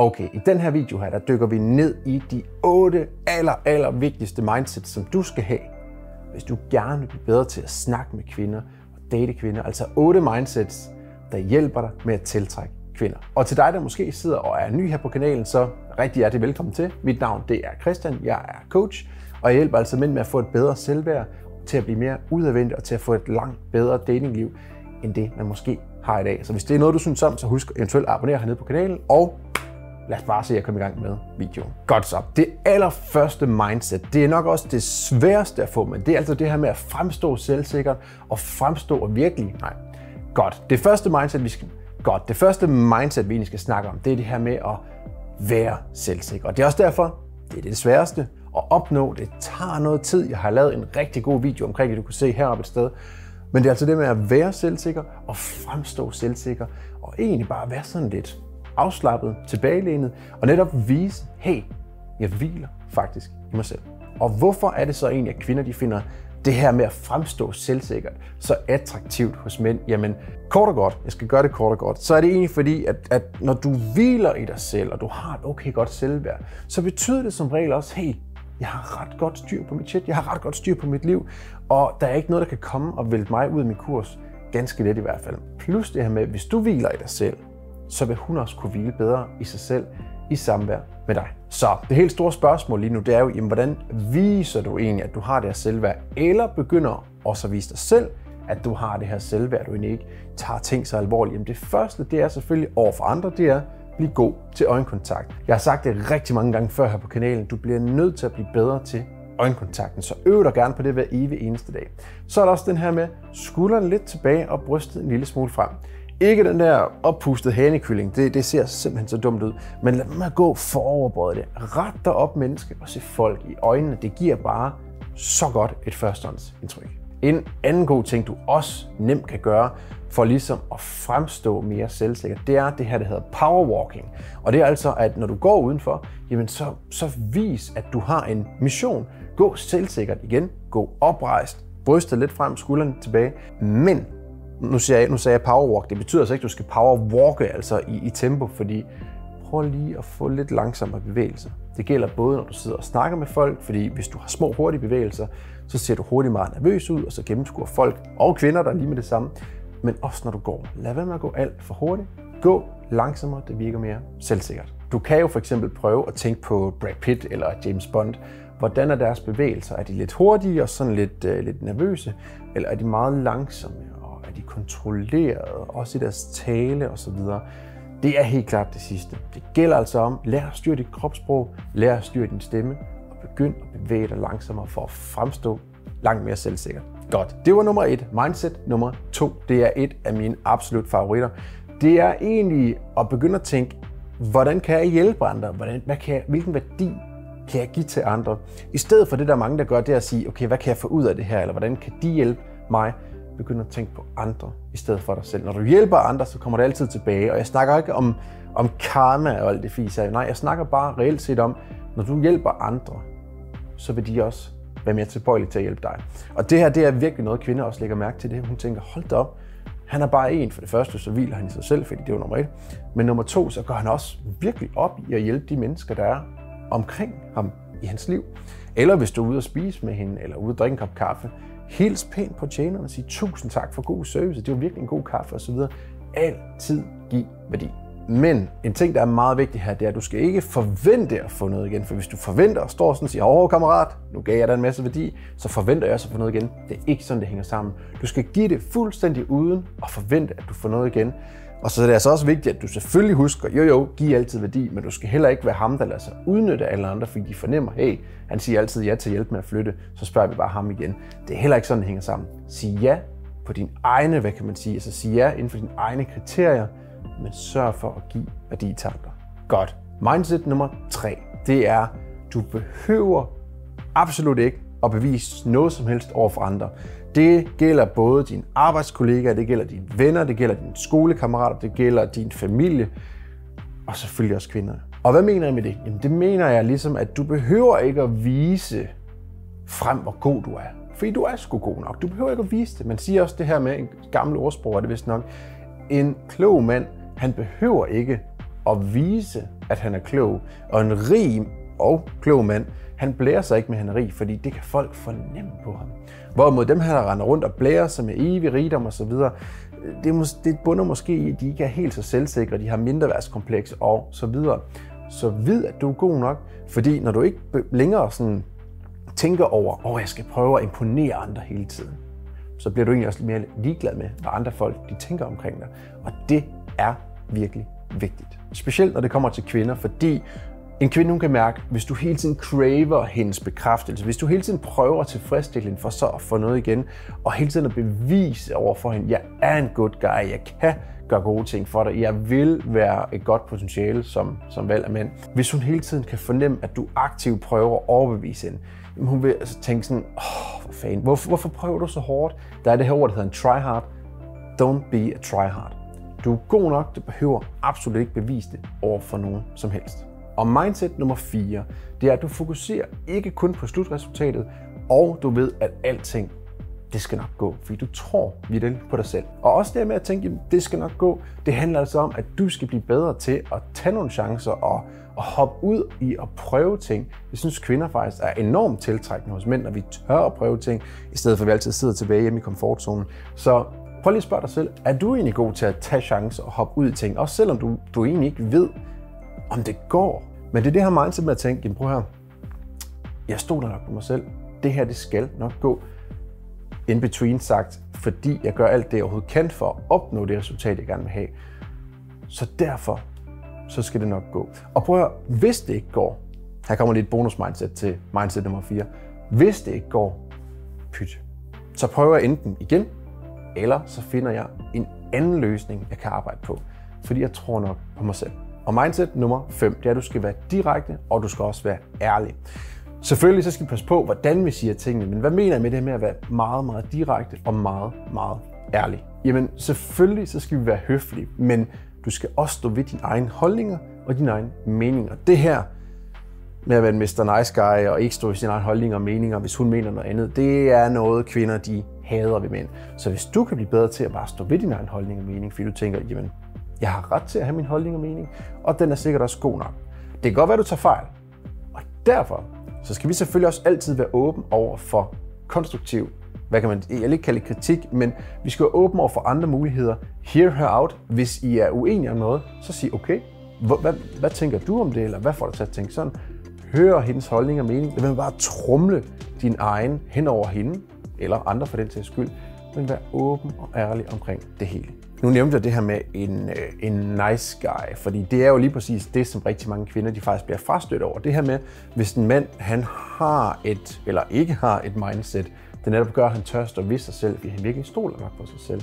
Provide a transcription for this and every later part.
Okay, i den her video her, der dykker vi ned i de otte aller, aller vigtigste mindsets, som du skal have, hvis du gerne vil blive bedre til at snakke med kvinder og date kvinder. Altså otte mindsets, der hjælper dig med at tiltrække kvinder. Og til dig, der måske sidder og er ny her på kanalen, så rigtig hjertelig velkommen til. Mit navn det er Christian, jeg er coach, og jeg hjælper altså mænd med at få et bedre selvværd, til at blive mere udadvendt og til at få et langt bedre datingliv, end det man måske har i dag. Så hvis det er noget, du synes om, så husk eventuelt at abonnere hernede på kanalen, og lad os bare se at komme i gang med videoen. Godt så. Det allerførste mindset, det er nok også det sværeste at få, men det er altså det her med at fremstå selvsikkert og fremstå og virkelig, nej, godt. Det første mindset, vi skal, godt, det første mindset, vi egentlig skal snakke om, det er det her med at være selvsikker. Og det er også derfor, det er det sværeste at opnå. Det tager noget tid. Jeg har lavet en rigtig god video omkring det, du kan se heroppe et sted. Men det er altså det med at være selvsikker og fremstå selvsikker, og egentlig bare være sådan lidt afslappet, tilbagelænet, og netop vise, hey, jeg hviler faktisk i mig selv. Og hvorfor er det så egentlig, at kvinder de finder det her med at fremstå selvsikkert så attraktivt hos mænd? Jamen, kort og godt, jeg skal gøre det kort og godt, så er det egentlig fordi, at, at når du hviler i dig selv, og du har et okay godt selvværd, så betyder det som regel også, hey, jeg har ret godt styr på mit shit, jeg har ret godt styr på mit liv, og der er ikke noget, der kan komme og vælte mig ud af min kurs, ganske let i hvert fald. Plus det her med, hvis du hviler i dig selv, så vil hun også kunne hvile bedre i sig selv i samvær med dig. Så det helt store spørgsmål lige nu, det er jo, jamen, hvordan viser du egentlig, at du har det her selvværd, eller begynder også at vise dig selv, at du har det her selvværd, du egentlig ikke tager ting så alvorligt. Jamen det første, det er selvfølgelig over for andre, det er, blive god til øjenkontakt. Jeg har sagt det rigtig mange gange før her på kanalen. Du bliver nødt til at blive bedre til øjenkontakten, så øv dig gerne på det hver evig eneste dag. Så er der også den her med skulderen lidt tilbage og brystet en lille smule frem. Ikke den der oppustede hanekylling, det, det ser simpelthen så dumt ud. Men lad mig gå foroverbøjet det. Ret dig op, menneske, og se folk i øjnene. Det giver bare så godt et førstehåndsindtryk. En anden god ting, du også nemt kan gøre, for ligesom at fremstå mere selvsikker, det er det her, der hedder powerwalking. Og det er altså, at når du går udenfor, jamen så, så vis, at du har en mission. Gå selvsikkert igen, gå oprejst, brystet lidt frem, skuldrene tilbage, men nu siger jeg, nu sagde jeg powerwalk, det betyder altså ikke, at du skal powerwalke altså i, i tempo, fordi prøv lige at få lidt langsommere bevægelser. Det gælder både, når du sidder og snakker med folk, fordi hvis du har små, hurtige bevægelser, så ser du hurtigt meget nervøs ud, og så gennemskuer folk og kvinder der lige med det samme. Men også når du går. Lad være med at gå alt for hurtigt. Gå langsommere, det virker mere selvsikkert. Du kan jo for eksempel prøve at tænke på Brad Pitt eller James Bond. Hvordan er deres bevægelser? Er de lidt hurtige og sådan lidt, uh, lidt nervøse? Eller er de meget langsomme? De kontrollerede? Også i deres tale osv.? Det er helt klart det sidste. Det gælder altså om, lær at styre dit kropssprog, lær at styre din stemme, og begynd at bevæge dig langsommere for at fremstå langt mere selvsikker. Godt, det var nummer et. Mindset nummer to, det er et af mine absolut favoritter. Det er egentlig at begynde at tænke, hvordan kan jeg hjælpe andre? Hvordan, hvad kan jeg, hvilken værdi kan jeg give til andre? I stedet for det, der er mange, der gør, det er at sige, okay, hvad kan jeg få ud af det her? Eller hvordan kan de hjælpe mig? Begynde at tænke på andre i stedet for dig selv. Når du hjælper andre, så kommer det altid tilbage. Og jeg snakker ikke om, om karma og alt det fis Nej, jeg snakker bare reelt set om, når du hjælper andre, så vil de også være mere tilbøjelige til at hjælpe dig. Og det her, det er virkelig noget, kvinder også lægger mærke til det. Hun tænker, hold da op, han er bare en. For det første, så hviler han i sig selv, fordi det er nummer et. Men nummer to, så går han også virkelig op i at hjælpe de mennesker, der er omkring ham i hans liv. Eller hvis du er ude at spise med hende, eller ude at drikke en kop kaffe, hils pænt på tjeneren og sig tusind tak for god service, det var virkelig en god kaffe osv. Altid giv værdi. Men en ting, der er meget vigtig her, det er, at du skal ikke forvente at få noget igen. For hvis du forventer og står sådan og siger, åh kammerat, nu gav jeg dig en masse værdi, så forventer jeg også at få noget igen. Det er ikke sådan, det hænger sammen. Du skal give det fuldstændig uden at forvente, at du får noget igen. Og så er det altså også vigtigt, at du selvfølgelig husker, jo jo, giv altid værdi, men du skal heller ikke være ham, der lader sig udnytte alle andre, fordi de fornemmer, hey, han siger altid ja til at hjælpe med at flytte, så spørger vi bare ham igen. Det er heller ikke sådan, det hænger sammen. Sig ja på dine egne, hvad kan man sige, altså sig ja inden for dine egne kriterier, men sørg for at give værdi i takter. Godt. Mindset nummer 3, det er, du behøver absolut ikke at bevise noget som helst over for andre. Det gælder både dine arbejdskollegaer, det gælder dine venner, det gælder dine skolekammerater, det gælder din familie, og selvfølgelig også kvinder. Og hvad mener jeg med det? Jamen det mener jeg ligesom, at du behøver ikke at vise frem, hvor god du er. Fordi du er sgu god nok. Du behøver ikke at vise det. Man siger også det her med en gammel ordsprog, er det vist nok. En klog mand han behøver ikke at vise, at han er klog. Og en rig og klog mand, han blærer sig ikke med, at fordi det kan folk fornemme på ham. Hvorimod dem her, der render rundt og blærer sig med evig rigdom og så videre, øh, det, mås- det bunder måske i, at de ikke er helt så selvsikre, de har mindre værtskompleks og så videre. Så vid, at du er god nok, fordi når du ikke længere sådan tænker over, at oh, jeg skal prøve at imponere andre hele tiden, så bliver du egentlig også mere ligeglad med, hvad andre folk de tænker omkring dig. Og det er virkelig vigtigt. Specielt når det kommer til kvinder, fordi en kvinde hun kan mærke, hvis du hele tiden craver hendes bekræftelse, hvis du hele tiden prøver at tilfredsstille hende for så at få noget igen, og hele tiden at bevise over for hende, jeg er en good guy, jeg kan gøre gode ting for dig, jeg vil være et godt potentiale som, som valg af mænd. Hvis hun hele tiden kan fornemme, at du aktivt prøver at overbevise hende, hun vil altså tænke sådan, åh, oh, for fanden, hvorfor, hvorfor prøver du så hårdt? Der er det her ord, der hedder en tryhard. Don't be a tryhard. Du er god nok, du behøver absolut ikke bevise det over for nogen som helst. Og mindset nummer 4, det er, at du fokuserer ikke kun på slutresultatet, og du ved, at alting det skal nok gå, fordi du tror virkelig på dig selv. Og også det med at tænke, at det skal nok gå, det handler altså om, at du skal blive bedre til at tage nogle chancer og, og hoppe ud i at prøve ting. Jeg synes, kvinder faktisk er enormt tiltrækkende hos mænd, når vi tør at prøve ting, i stedet for at vi altid sidder tilbage hjemme i komfortzonen. Så prøv lige at spørge dig selv, er du egentlig god til at tage chancer og hoppe ud i ting, også selvom du, du egentlig ikke ved, om det går? Men det er det her mindset med at tænke, jamen prøv her, jeg stoler nok på mig selv. Det her, det skal nok gå. In between sagt, fordi jeg gør alt det, jeg overhovedet kan for at opnå det resultat, jeg gerne vil have. Så derfor, så skal det nok gå. Og prøv at høre, hvis det ikke går, her kommer lidt bonus mindset til mindset nummer 4. Hvis det ikke går, pyt. Så prøver jeg enten igen, eller så finder jeg en anden løsning, jeg kan arbejde på. Fordi jeg tror nok på mig selv. Og mindset nummer 5, det er, at du skal være direkte, og du skal også være ærlig. Selvfølgelig så skal vi passe på, hvordan vi siger tingene, men hvad mener jeg med det med at være meget, meget direkte og meget, meget ærlig? Jamen selvfølgelig så skal vi være høflige, men du skal også stå ved dine egne holdninger og dine egne meninger. Det her med at være en Mr. Nice Guy og ikke stå ved sine egne holdninger og meninger, hvis hun mener noget andet, det er noget kvinder, de hader ved mænd. Så hvis du kan blive bedre til at bare stå ved din egen holdning og mening, fordi du tænker, jamen, jeg har ret til at have min holdning og mening, og den er sikkert også god nok. Det kan godt være, at du tager fejl. Og derfor så skal vi selvfølgelig også altid være åben over for konstruktiv, hvad kan man jeg ikke kalde kritik, men vi skal være åbne over for andre muligheder. Hear her out. Hvis I er uenige om noget, så sig okay, hvad, hvad, hvad tænker du om det, eller hvad får dig til at tænke sådan? Hør hendes holdning og mening. Lad være bare trumle din egen hen over hende, eller andre for den sags skyld, men vær åben og ærlig omkring det hele. Nu nævnte jeg det her med en, øh, en nice guy, fordi det er jo lige præcis det, som rigtig mange kvinder de faktisk bliver frastødt over. Det her med, hvis en mand han har et, eller ikke har et mindset, det netop gør, at han tør stå ved sig selv, fordi han virkelig stoler nok på sig selv.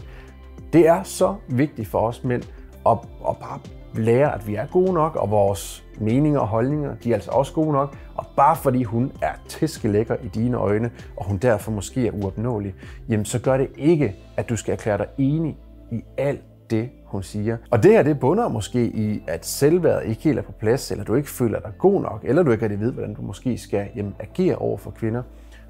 Det er så vigtigt for os mænd at, at bare lære, at vi er gode nok, og vores meninger og holdninger, de er altså også gode nok. Og bare fordi hun er tæskelækker i dine øjne, og hun derfor måske er uopnåelig, jamen så gør det ikke, at du skal erklære dig enig i alt det, hun siger. Og det her, det bunder måske i, at selvværdet ikke helt er på plads, eller du ikke føler dig god nok, eller du ikke rigtig ved, hvordan du måske skal jamen, agere over for kvinder.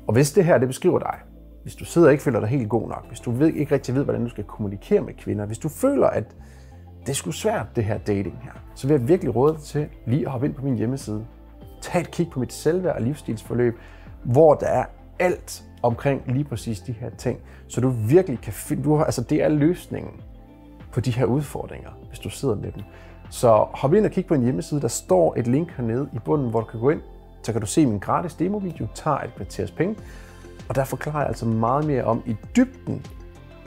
Og hvis det her, det beskriver dig, hvis du sidder og ikke føler dig helt god nok, hvis du ved, ikke rigtig ved, hvordan du skal kommunikere med kvinder, hvis du føler, at det er sgu svært, det her dating her, så vil jeg virkelig råde dig til lige at hoppe ind på min hjemmeside. Tag et kig på mit selvværd og livsstilsforløb, hvor der er alt omkring lige præcis de her ting, så du virkelig kan finde, du har, altså det er løsningen på de her udfordringer, hvis du sidder med dem. Så hop ind og kig på en hjemmeside, der står et link hernede i bunden, hvor du kan gå ind, så kan du se min gratis demovideo, tager et kvarters penge, og der forklarer jeg altså meget mere om i dybden,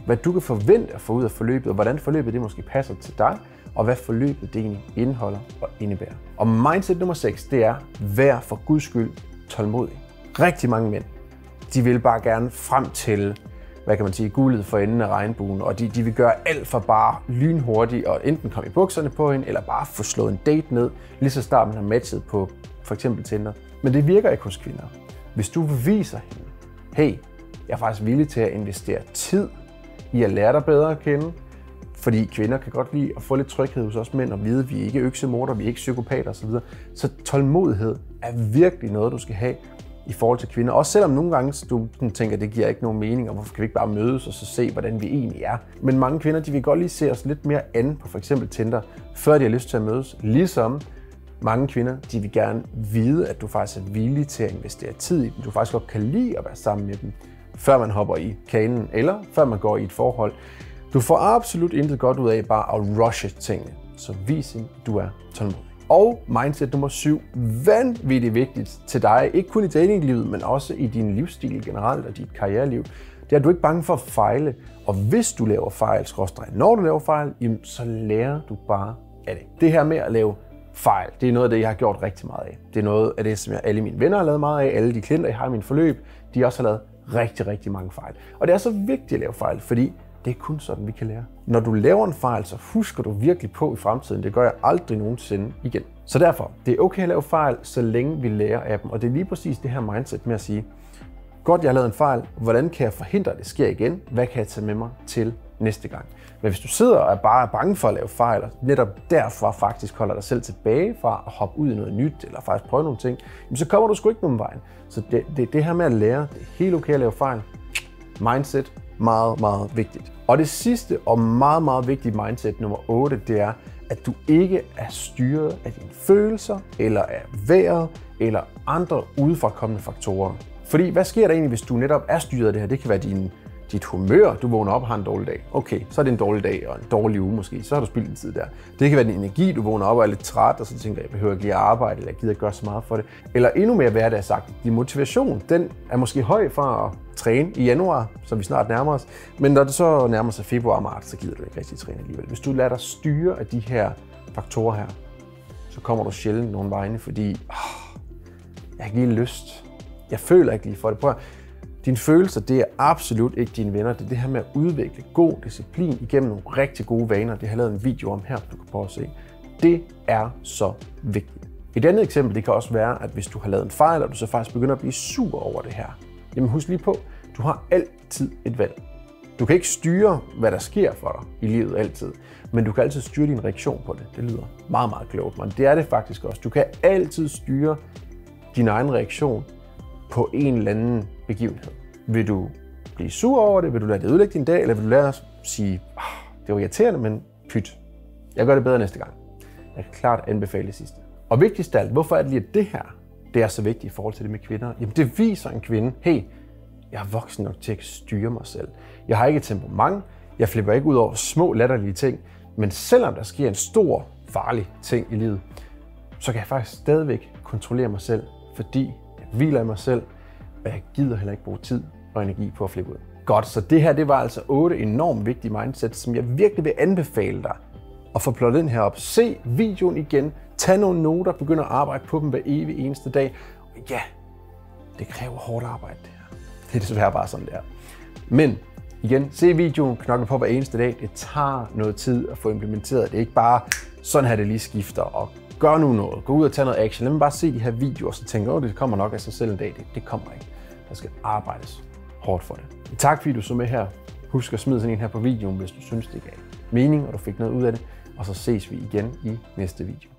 hvad du kan forvente at få ud af forløbet, og hvordan forløbet det måske passer til dig, og hvad forløbet det egentlig indeholder og indebærer. Og mindset nummer 6, det er, vær for guds skyld tålmodig. Rigtig mange mænd, de vil bare gerne frem til, hvad kan man sige, guldet for enden af regnbuen, og de, de vil gøre alt for bare lynhurtigt og enten komme i bukserne på hende, eller bare få slået en date ned, lige så snart man har matchet på for eksempel Tinder. Men det virker ikke hos kvinder. Hvis du viser hende, hey, jeg er faktisk villig til at investere tid i at lære dig bedre at kende, fordi kvinder kan godt lide at få lidt tryghed hos os mænd og vide, at vi ikke er øksemorder, vi er ikke psykopater osv. Så tålmodighed er virkelig noget, du skal have i forhold til kvinder. Også selvom nogle gange du tænker, at det giver ikke nogen mening, og hvorfor kan vi ikke bare mødes og så se, hvordan vi egentlig er. Men mange kvinder de vil godt lige se os lidt mere an på for eksempel Tinder, før de har lyst til at mødes. Ligesom mange kvinder, de vil gerne vide, at du faktisk er villig til at investere tid i dem. Du faktisk godt kan lide at være sammen med dem, før man hopper i kanen, eller før man går i et forhold. Du får absolut intet godt ud af bare at rushe tingene. Så vis at du er tålmodig. Og mindset nummer 7, vanvittigt vigtigt til dig, ikke kun i datinglivet, men også i din livsstil generelt og dit karriereliv, det er, at du er bange for at fejle. Og hvis du laver fejl, skråstrej, når du laver fejl, jamen, så lærer du bare af det. Det her med at lave fejl, det er noget af det, jeg har gjort rigtig meget af. Det er noget af det, som jeg, alle mine venner har lavet meget af, alle de klienter, jeg har i min forløb, de også har lavet rigtig, rigtig mange fejl. Og det er så vigtigt at lave fejl, fordi det er kun sådan, vi kan lære. Når du laver en fejl, så husker du virkelig på i fremtiden. Det gør jeg aldrig nogensinde igen. Så derfor, det er okay at lave fejl, så længe vi lærer af dem. Og det er lige præcis det her mindset med at sige, godt, jeg har lavet en fejl. Hvordan kan jeg forhindre, at det sker igen? Hvad kan jeg tage med mig til næste gang? Men hvis du sidder og er bare bange for at lave fejl, og netop derfor faktisk holder dig selv tilbage fra at hoppe ud i noget nyt, eller faktisk prøve nogle ting, så kommer du sgu ikke nogen vejen. Så det, det, det her med at lære, det er helt okay at lave fejl. Mindset, meget, meget vigtigt. Og det sidste og meget, meget vigtige mindset nummer 8, det er, at du ikke er styret af dine følelser, eller af vejret, eller andre udefrakommende faktorer. Fordi hvad sker der egentlig, hvis du netop er styret af det her? Det kan være din, dit humør, du vågner op og har en dårlig dag. Okay, så er det en dårlig dag og en dårlig uge måske, så har du spildt din tid der. Det kan være din energi, du vågner op og er lidt træt, og så tænker jeg, behøver ikke lige at arbejde, eller jeg gider ikke gøre så meget for det. Eller endnu mere hverdagsagtigt, din motivation, den er måske høj fra at træne i januar, som vi snart nærmer os. Men når det så nærmer sig februar og marts, så gider du ikke rigtig træne alligevel. Hvis du lader dig styre af de her faktorer her, så kommer du sjældent nogen vegne, fordi åh, jeg har ikke lige lyst. Jeg føler ikke lige for det. Prøv at, dine følelser, det er absolut ikke dine venner. Det er det her med at udvikle god disciplin igennem nogle rigtig gode vaner. Det har jeg lavet en video om her, du kan prøve at se. Det er så vigtigt. Et andet eksempel, det kan også være, at hvis du har lavet en fejl, og du så faktisk begynder at blive sur over det her, jamen husk lige på, du har altid et valg. Du kan ikke styre, hvad der sker for dig i livet altid, men du kan altid styre din reaktion på det. Det lyder meget, meget klogt, men det er det faktisk også. Du kan altid styre din egen reaktion på en eller anden begivenhed. Vil du blive sur over det? Vil du lade det ødelægge din dag? Eller vil du lade os sige, oh, det var irriterende, men pyt. Jeg gør det bedre næste gang. Jeg kan klart anbefale det sidste. Og vigtigst af alt, hvorfor er det lige, at det her det er så vigtigt i forhold til det med kvinder? Jamen det viser en kvinde, hey, jeg er voksen nok til at styre mig selv. Jeg har ikke et temperament, jeg flipper ikke ud over små latterlige ting, men selvom der sker en stor, farlig ting i livet, så kan jeg faktisk stadigvæk kontrollere mig selv, fordi jeg hviler i mig selv, og jeg gider heller ikke bruge tid og energi på at flippe ud. Godt, så det her det var altså otte enormt vigtige mindsets, som jeg virkelig vil anbefale dig at få plottet ind herop. Se videoen igen, tag nogle noter, begynd at arbejde på dem hver evig eneste dag. Og ja, det kræver hårdt arbejde det her. Det er desværre bare sådan, det er. Men igen, se videoen, knokle på hver eneste dag. Det tager noget tid at få implementeret. Det er ikke bare sådan her, det lige skifter. Og gør nu noget. Gå ud og tag noget action. Lad mig bare se de her videoer, og så tænker, at det kommer nok af sig selv en dag. Det, det kommer ikke. Der skal arbejdes hårdt for det. Tak fordi du så med her. Husk at smide sådan en her på videoen, hvis du synes, det gav mening, og du fik noget ud af det. Og så ses vi igen i næste video.